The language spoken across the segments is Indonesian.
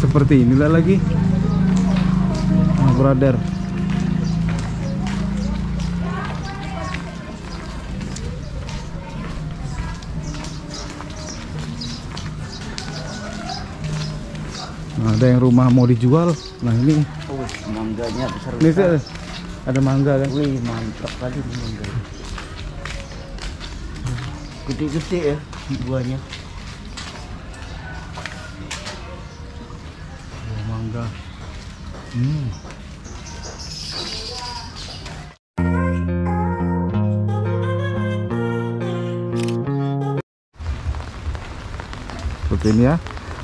seperti inilah lagi. Nah, brother. Nah, ada yang rumah mau dijual. Nah ini. Oh, mangganya besar ini sih ada mangga kan? Wih, mantap kali ini mangga. Gede-gede ya buahnya. Oh, mangga. Hmm. Seperti ini ya.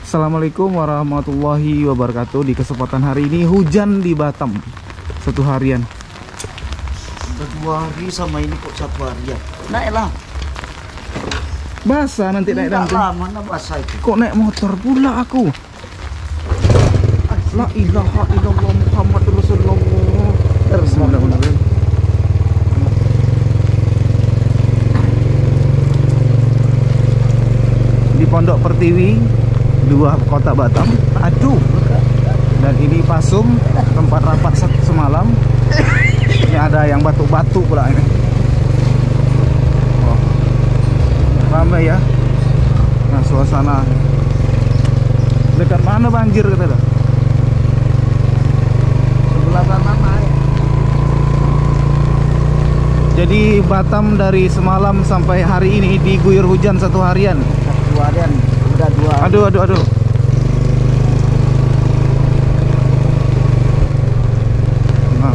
Assalamualaikum warahmatullahi wabarakatuh. Di kesempatan hari ini hujan di Batam satu harian. Dua hari sama ini kok satu hari ya. Naiklah. Basah nanti naik Enggak nanti. lah, mana basah itu. Kok naik motor pula aku? La ilaha illallah Muhammad Rasulullah. Bismillahirrahmanirrahim. Di Pondok Pertiwi, dua kota Batam. Aduh. Dan ini Pasum, tempat rapat se- semalam. Ini ada yang batu-batu pula ini. Oh. Ramai ya. Nah, suasana dekat mana banjir kata dah? Sebelah sana naik. Jadi Batam dari semalam sampai hari ini diguyur hujan satu harian. Satu harian udah dua. Aduh aduh aduh. Nah.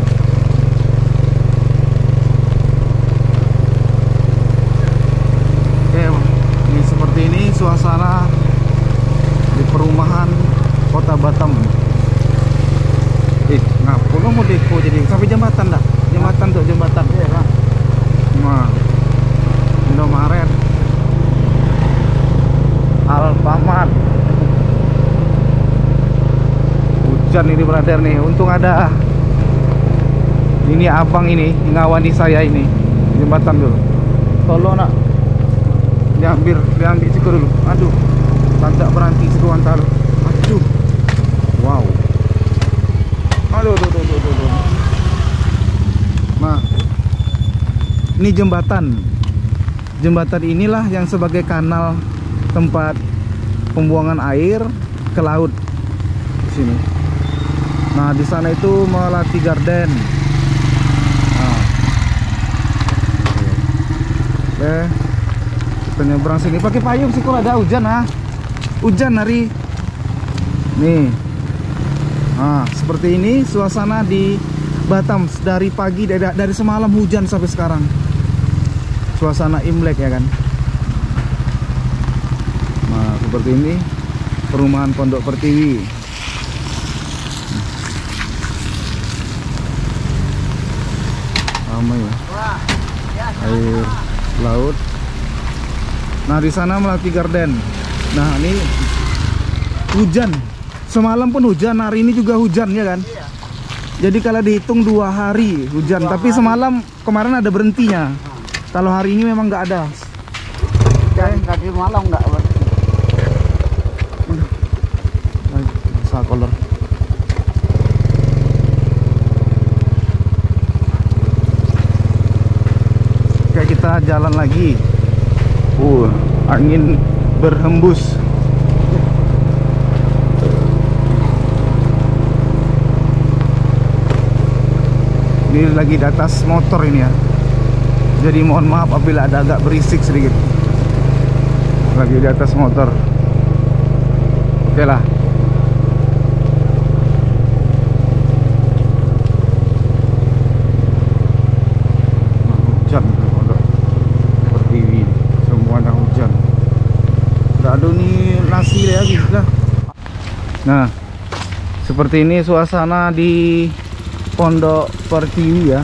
Oke, ini seperti ini suasana di perumahan Kota Batam. Eh, ngapa lo mau depo jadi sampai jembatan dah? Jembatan tuh jembatan. Iya, lah. Nah, Indomaret Alfamart Hujan ini brother nih. Untung ada Ini abang ini Ngawani saya ini. Jembatan dulu. Tolong nak. Diambil Diambil siku dulu. Aduh Tanda berhenti siku antar. Aduh. Wow. Aduh aduh aduh aduh, aduh, aduh. Nah ini jembatan. Jembatan inilah yang sebagai kanal tempat pembuangan air ke laut di sini. Nah di sana itu melati garden. Nah. oke. Kita nyebrang sini. Pakai payung sih kalau ada hujan ah. Hujan hari. Nih. Nah seperti ini suasana di Batam dari pagi dari, semalam hujan sampai sekarang. Suasana Imlek ya kan seperti ini. Perumahan Pondok Pertiwi. Ramai ya. Air laut. Nah di sana Melati Garden. Nah ini hujan. Semalam pun hujan hari ini juga hujan ya kan? Jadi kalau dihitung dua hari hujan. Dua tapi hari. semalam kemarin ada berhentinya. Kalau hari ini memang nggak ada. Dan tadi malam enggak kolor. Oke kita jalan lagi. Uh, angin berhembus. Ini lagi di atas motor ini ya. Jadi mohon maaf apabila ada agak berisik sedikit. Lagi di atas motor. Oke lah. Nah, hujan Pondok Pertiwi semuanya hujan udah ada nih nasi ya lah. Nah seperti ini suasana di Pondok Pertiwi ya.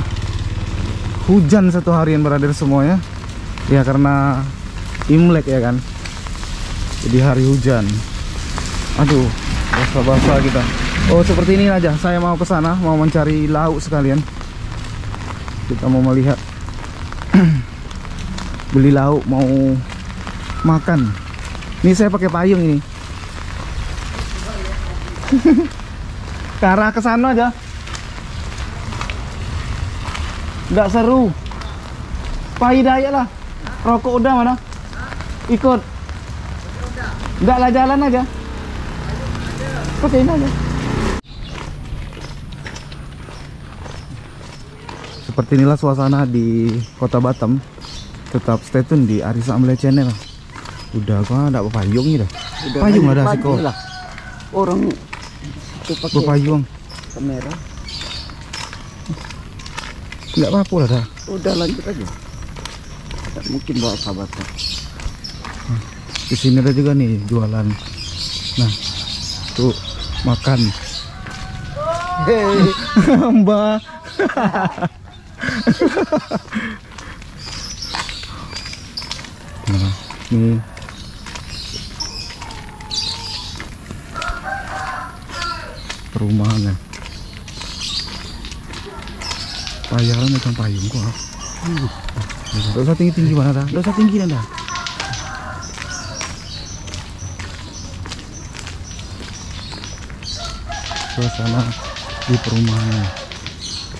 Hujan satu harian berada semuanya. Ya karena Imlek ya kan. Jadi hari hujan. Aduh basah-basah kita. Oh seperti ini aja. Saya mau ke sana mau mencari lauk sekalian. Kita mau melihat. Beli lauk mau makan ini saya pakai payung ini Ke arah ke sana aja. Enggak seru. Pak Hidayat lah. Rokok udah mana? Ikut. Enggak lah jalan aja. Ini aja. Seperti inilah suasana di Kota Batam. Tetap stay tune di Arisa Amle Channel. Udah gua enggak payung nih dah. Udah Payung ada siko. lah. Orang itu pakai Berpayung. kamera. Enggak apa-apa lah dah. Udah lanjut aja. Tak mungkin bawa sahabatnya. Di sini ada juga nih jualan. Nah, tuh makan. Hei, Mbak. nah, ini perumahan ya. Bayaran macam payung kok. Gak usah tinggi-tinggi mana dah. Gak usah tinggi dah. Suasana di perumahan.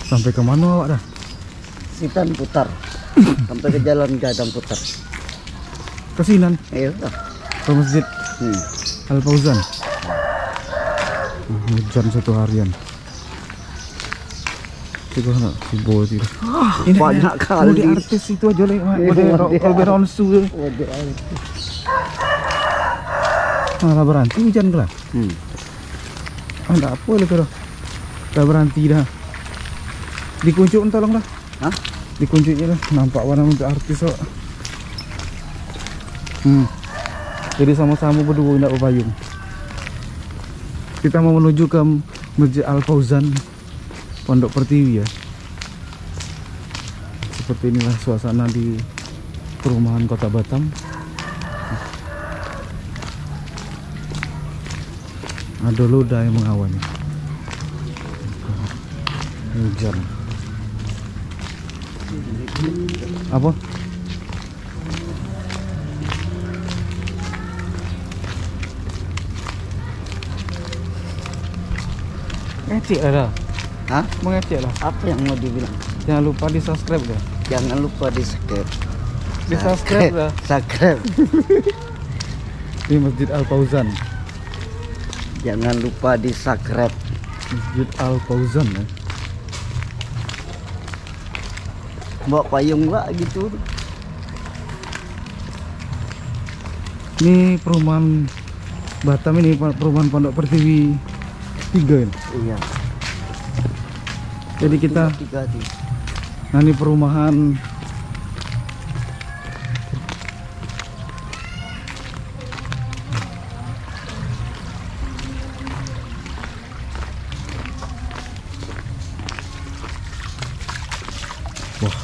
Sampai ke mana awak dah? sitan putar. Sampai ke jalan gadang putar. Ke Sinan, Ayo dah. ke masjid Hmm. Al Fauzan. Hmm, Hujan satu harian. Itu kan si boy itu. Ini banyak ada- kali. Di artis itu aja di iya. Kolbe Ronsu. Malah berhenti hujan kelah. Hmm. Ah, enggak apa leh kira. Dah berhenti dah. Dikunjuk tolong dah. Hah? Dikuncuknya dah. Nampak warna untuk artis kok. Hmm. Jadi sama-sama berdua tidak berpayung. Kita mau menuju ke Masjid Al Fauzan Pondok Pertiwi ya. Seperti inilah suasana di perumahan Kota Batam. Ada luda yang mengawalnya. Hujan. Apa? Ngecek lah dah. Hah? Mau ngecek lah. Apa yang mau dibilang? Jangan lupa di subscribe dah. Jangan lupa di subscribe. Di subscribe dah. Subscribe. Di Masjid Al Fauzan. Jangan lupa di subscribe. Masjid Al Fauzan ya. Bawa payung gak gitu. Ini perumahan Batam ini perumahan Pondok Pertiwi 3 ini. Iya. Jadi kita tiga tiga. nah ini perumahan Wah.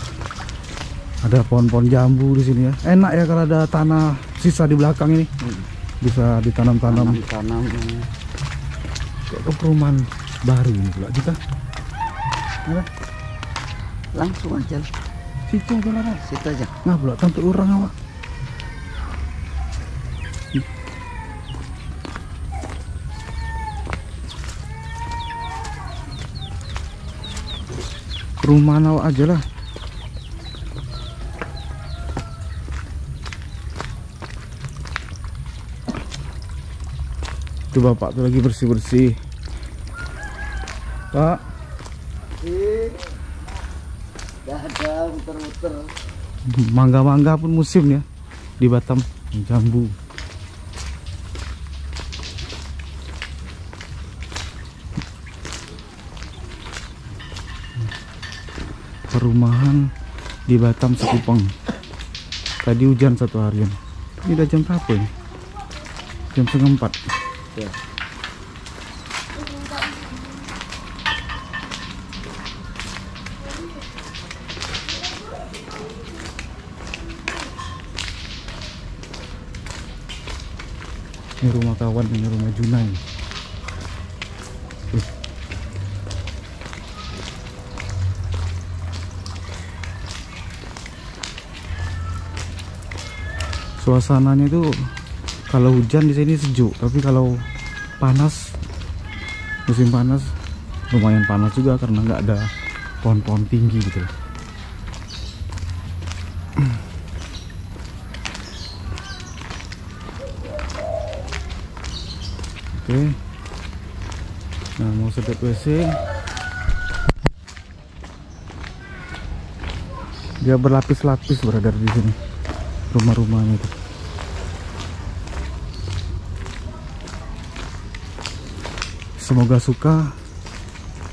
Ada pohon-pohon jambu di sini ya. Enak ya kalau ada tanah sisa di belakang ini. Hmm. Bisa ditanam-tanam. Tanam Kayak ke perumahan baru ini pula kita. Ada langsung aja. situ aja lah. Situ aja. Nah pula tanpa orang awak. Perumahan awak aja lah. Itu bapak tuh lagi bersih-bersih. Pak, mangga-mangga pun musim ya di Batam. Jambu. Perumahan di Batam Sekupang. Tadi hujan satu harian. Ini udah jam berapa ini? Jam setengah empat Ya. ini rumah kawan ini rumah Junai suasananya itu kalau hujan di sini sejuk tapi kalau panas musim panas lumayan panas juga karena nggak ada pohon-pohon tinggi gitu. Oke. Nah, mau sedot WC. Dia berlapis-lapis berada di sini. Rumah-rumahnya itu. Semoga suka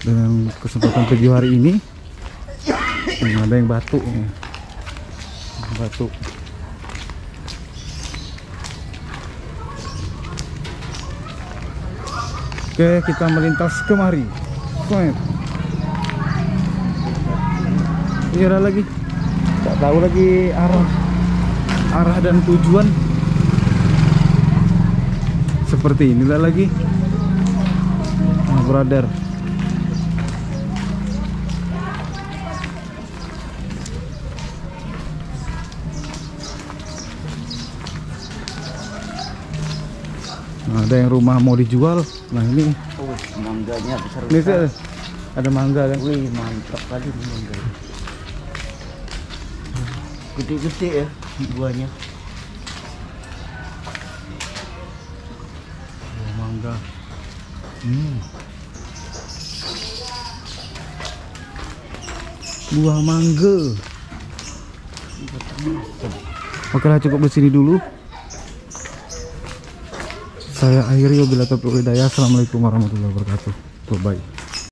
dengan kesempatan video hari ini. Ini ada yang batuk nih. Batuk. Oke, kita melintas kemari. Wait. Iya lagi. Tak tahu lagi arah arah dan tujuan. Seperti inilah lagi. Brother. Nah, ada yang rumah mau dijual. Nah, ini Oh, mangganya besar ini besar. ada mangga kan. Wih, mantap kali mangga. Gede-gede ya buahnya. Oh, mangga. Hmm. Buah mangga. Oke lah cukup di sini dulu. Saya akhiri wabillahi taufiq. Assalamualaikum warahmatullahi wabarakatuh. Bye.